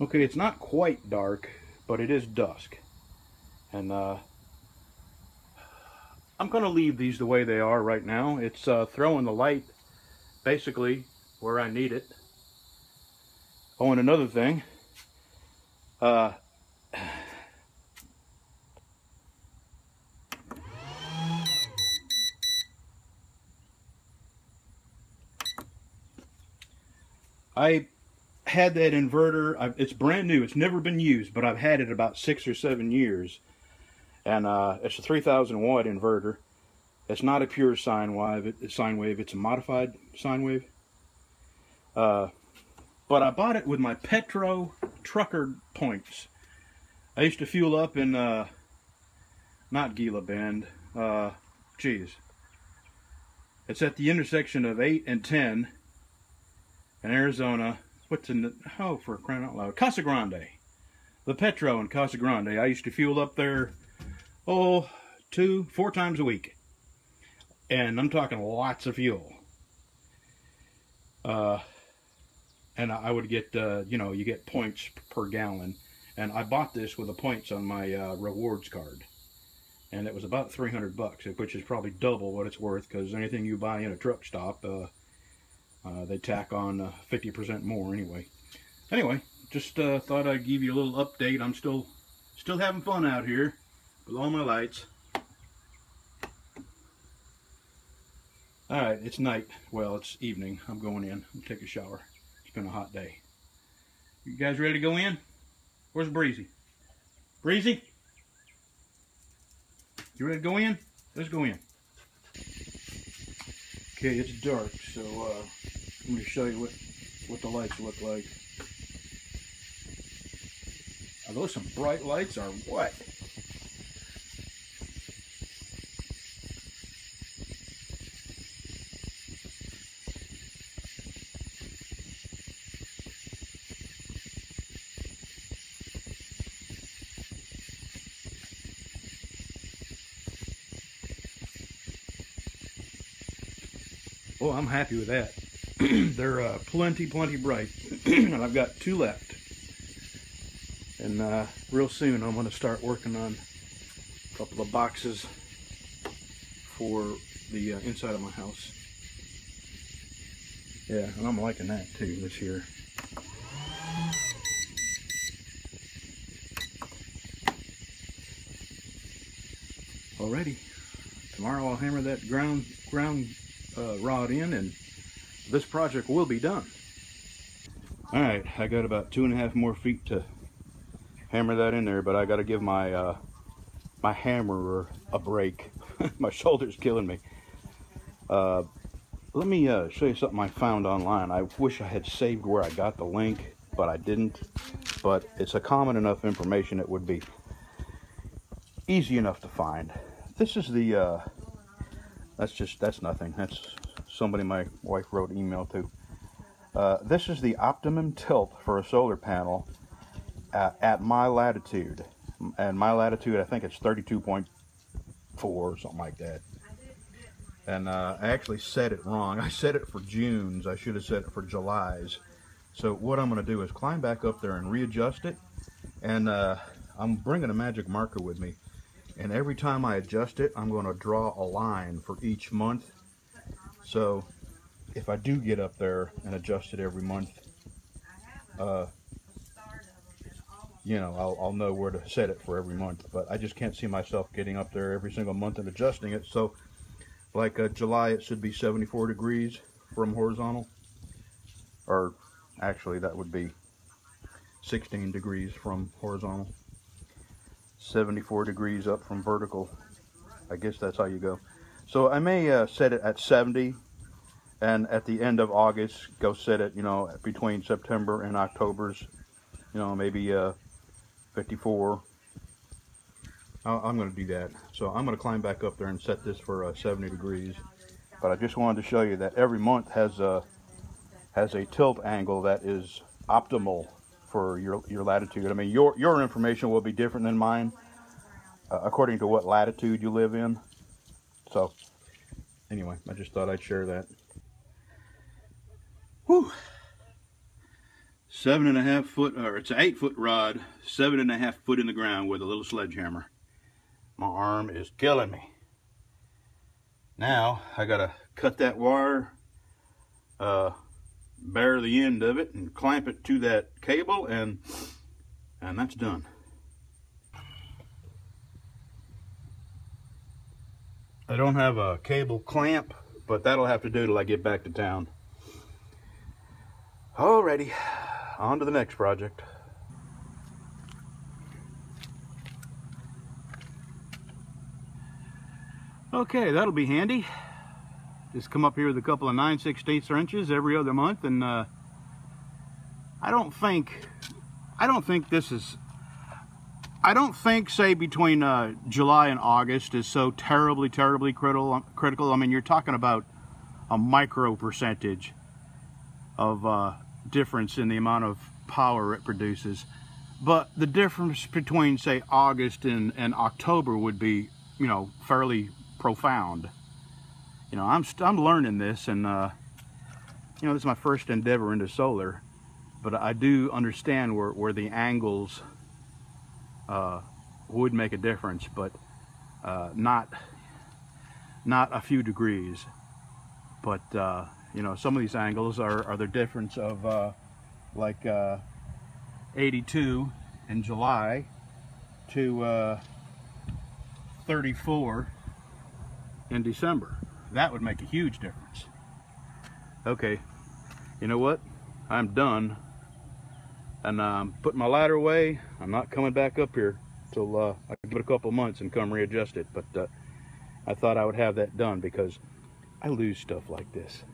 Okay, it's not quite dark, but it is dusk. And uh, I'm going to leave these the way they are right now. It's uh, throwing the light basically where I need it. Oh, and another thing. Uh, I had that inverter. I've, it's brand new. It's never been used, but I've had it about six or seven years. And uh, it's a 3,000 watt inverter. It's not a pure sine wave. It, sine wave. It's a modified sine wave. Uh, but I bought it with my Petro trucker points. I used to fuel up in, uh, not Gila Bend, uh, geez. It's at the intersection of 8 and 10 in Arizona. What's in the, oh, for crying out loud, Casa Grande. The Petro in Casa Grande. I used to fuel up there, oh, two, four times a week. And I'm talking lots of fuel. Uh, and I would get, uh, you know, you get points per gallon. And I bought this with the points on my uh, rewards card. And it was about 300 bucks, which is probably double what it's worth because anything you buy in a truck stop, uh, they tack on 50% uh, more anyway. Anyway, just uh, thought I'd give you a little update. I'm still still having fun out here with all my lights. Alright, it's night. Well, it's evening. I'm going in. I'm take a shower. It's been a hot day. You guys ready to go in? Where's Breezy? Breezy? You ready to go in? Let's go in. Okay, it's dark, so uh, I'm going to show you what, what the lights look like. Are those some bright lights or what? Oh, I'm happy with that. They're uh, plenty, plenty bright. and I've got two left. And uh, real soon I'm going to start working on a couple of boxes for the uh, inside of my house. Yeah, and I'm liking that too, this here. Alrighty. Tomorrow I'll hammer that ground ground uh, rod in and this project will be done. All right, I got about two and a half more feet to hammer that in there, but I got to give my uh, my hammerer a break. my shoulder's killing me. Uh, let me uh, show you something I found online. I wish I had saved where I got the link, but I didn't. But it's a common enough information it would be easy enough to find. This is the uh, that's just, that's nothing. That's somebody my wife wrote email to. Uh, this is the optimum tilt for a solar panel at, at my latitude. And my latitude, I think it's 32.4 or something like that. And uh, I actually said it wrong. I said it for June's. I should have said it for July's. So what I'm going to do is climb back up there and readjust it. And uh, I'm bringing a magic marker with me. And every time I adjust it, I'm going to draw a line for each month. So if I do get up there and adjust it every month, uh, you know, I'll, I'll know where to set it for every month. But I just can't see myself getting up there every single month and adjusting it. So like uh, July, it should be 74 degrees from horizontal. Or actually, that would be 16 degrees from horizontal. 74 degrees up from vertical. I guess that's how you go. So I may uh, set it at 70 and at the end of August go set it, you know, between September and October's, you know, maybe uh, 54. I'm going to do that. So I'm going to climb back up there and set this for uh, 70 degrees. But I just wanted to show you that every month has a, has a tilt angle that is optimal for your, your latitude. I mean, your, your information will be different than mine uh, according to what latitude you live in. So, anyway, I just thought I'd share that. Whew. seven and a half foot, or it's an eight foot rod, seven and a half foot in the ground with a little sledgehammer. My arm is killing me. Now I gotta cut that wire, uh, bare the end of it and clamp it to that cable and and that's done. I don't have a cable clamp, but that'll have to do till I get back to town. Alrighty, on to the next project. Okay, that'll be handy. Just come up here with a couple of 9 16 inches every other month and uh, I don't think I don't think this is I don't think say between uh, July and August is so terribly terribly critical critical I mean you're talking about a micro percentage of uh, difference in the amount of power it produces but the difference between say August and, and October would be you know fairly profound. You know, I'm, I'm learning this and, uh, you know, this is my first endeavor into solar, but I do understand where, where the angles uh, would make a difference, but uh, not, not a few degrees. But, uh, you know, some of these angles are, are the difference of uh, like uh, 82 in July to uh, 34 in December. That would make a huge difference. Okay, you know what? I'm done. And I'm um, putting my ladder away. I'm not coming back up here till uh, I give it a couple months and come readjust it. But uh, I thought I would have that done because I lose stuff like this.